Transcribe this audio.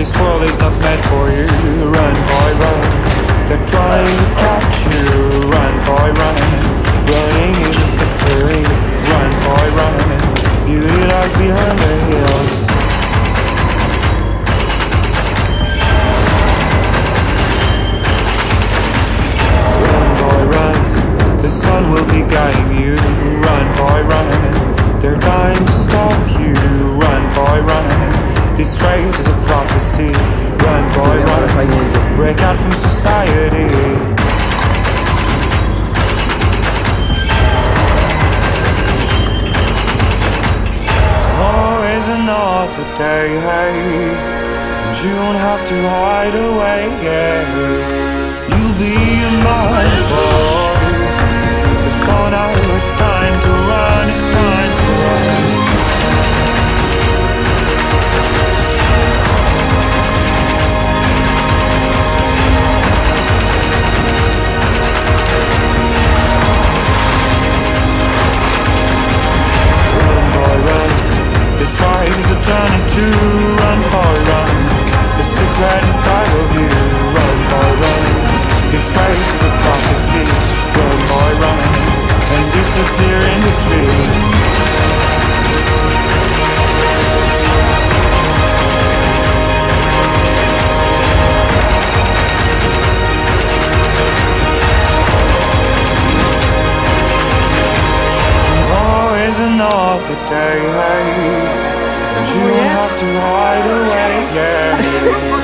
This world is not meant for you. Run, boy, run. They're trying to catch you. Run, boy, run. Running is a victory. Run, boy, run. Beauty lies behind the This race is a prophecy. Run, boy, run. Break out from society. Another day, hey, and you don't have to hide away. Yeah. You'll be my boy, This ride is a journey to run, boy, run. The secret inside of you. Run, boy, run. This race is a prophecy. Run, boy, run. And disappear in the trees. today. And you don't have to hide away, yeah.